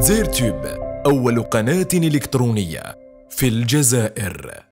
زير تيوب أول قناة إلكترونية في الجزائر.